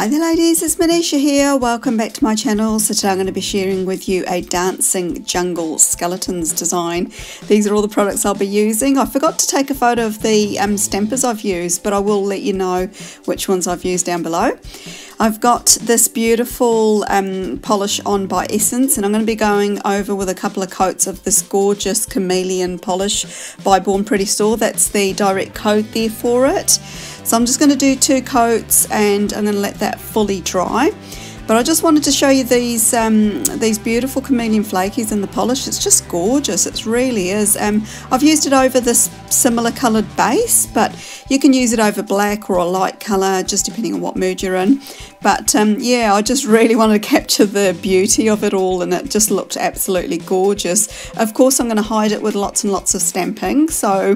Hi there ladies, it's Manisha here. Welcome back to my channel. So today I'm going to be sharing with you a dancing jungle skeletons design. These are all the products I'll be using. I forgot to take a photo of the um, stampers I've used, but I will let you know which ones I've used down below. I've got this beautiful um, polish on by Essence and I'm going to be going over with a couple of coats of this gorgeous chameleon polish by Born Pretty Store. That's the direct code there for it. So I'm just going to do two coats and I'm going to let that fully dry. But I just wanted to show you these um, these beautiful chameleon flakies in the polish. It's just gorgeous. It really is. Um, I've used it over this similar coloured base, but you can use it over black or a light colour, just depending on what mood you're in. But um, yeah, I just really wanted to capture the beauty of it all, and it just looked absolutely gorgeous. Of course, I'm going to hide it with lots and lots of stamping. So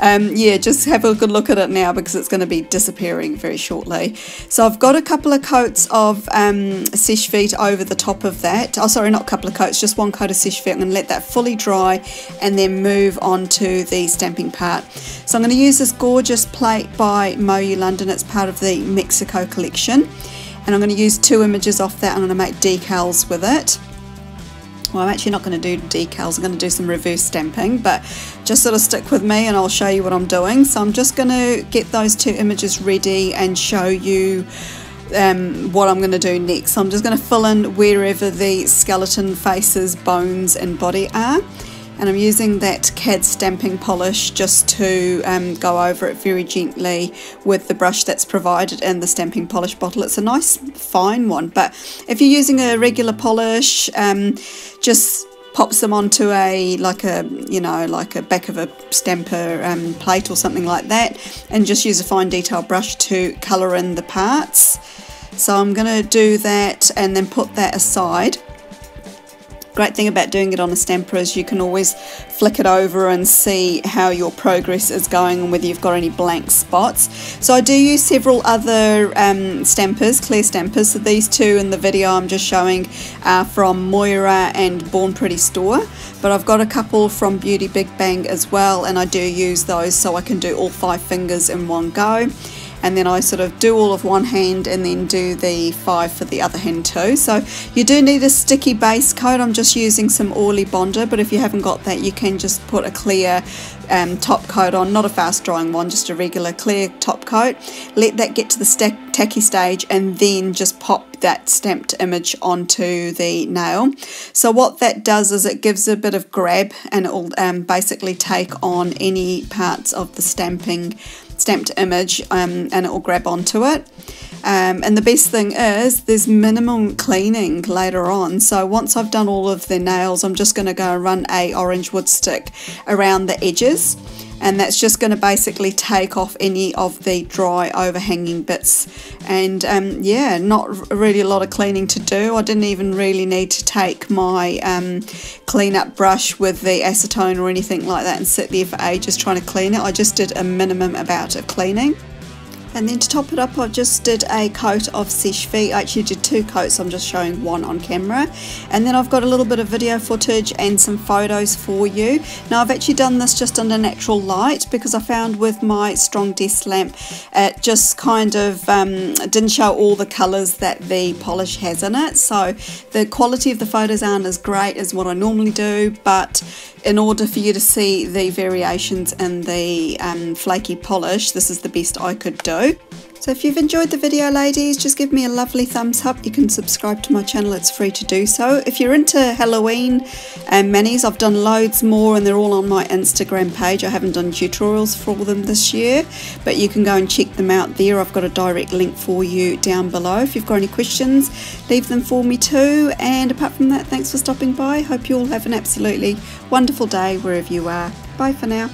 um, yeah, just have a good look at it now because it's going to be disappearing very shortly. So I've got a couple of coats of um, seche vite over the top of that. Oh, sorry, not a couple of coats, just one coat of seche vite. I'm going to let that fully dry and then move on to the stamping part. So I'm going to use this gorgeous plate by MoYou London. It's part of the Mexico collection. And I'm going to use two images off that. I'm going to make decals with it. Well, I'm actually not going to do decals, I'm going to do some reverse stamping, but just sort of stick with me and I'll show you what I'm doing. So I'm just going to get those two images ready and show you um, what I'm going to do next. So I'm just going to fill in wherever the skeleton faces, bones and body are. And I'm using that KADS stamping polish just to um, go over it very gently with the brush that's provided in the stamping polish bottle. It's a nice fine one, but if you're using a regular polish, um, just pops them onto a like a you know like a back of a stamper um, plate or something like that and just use a fine detail brush to colour in the parts. So I'm going to do that and then put that aside Great thing about doing it on a stamper is you can always flick it over and see how your progress is going and whether you've got any blank spots. So I do use several other um, stampers, clear stampers. So these two in the video I'm just showing are from MoYou and Born Pretty Store. But I've got a couple from Beauty Big Bang as well and I do use those so I can do all five fingers in one go and then I sort of do all of one hand and then do the five for the other hand too. So you do need a sticky base coat. I'm just using some Orly Bonder, but if you haven't got that, you can just put a clear um, top coat on, not a fast drying one, just a regular clear top coat. Let that get to the tacky stage and then just pop that stamped image onto the nail. So what that does is it gives a bit of grab and it will um, basically take on any parts of the stamping stamped image um, and it will grab onto it. Um, and the best thing is there's minimum cleaning later on. So once I've done all of the nails, I'm just going to go and run a orange wood stick around the edges and that's just going to basically take off any of the dry overhanging bits. And um, yeah not really a lot of cleaning to do. I didn't even really need to take my um, cleanup brush with the acetone or anything like that and sit there for ages trying to clean it. I just did a minimum amount of cleaning and then to top it up, I've just did a coat of Seche Vite. I actually did two coats, I'm just showing one on camera. And then I've got a little bit of video footage and some photos for you. Now I've actually done this just under natural light because I found with my strong desk lamp, it just kind of um, didn't show all the colours that the polish has in it. So the quality of the photos aren't as great as what I normally do, but in order for you to see the variations in the um, flaky polish, this is the best I could do. So if you've enjoyed the video ladies, just give me a lovely thumbs up. You can subscribe to my channel, it's free to do so. If you're into Halloween um, and manis, I've done loads more and they're all on my Instagram page. I haven't done tutorials for all them this year, but you can go and check them out there. I've got a direct link for you down below. If you've got any questions, leave them for me too. And apart from that, thanks for stopping by. Hope you all have an absolutely wonderful day wherever you are. Bye for now.